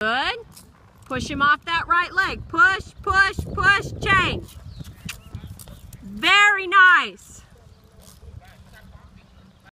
Good. Push him off that right leg. Push, push, push, change. Very nice.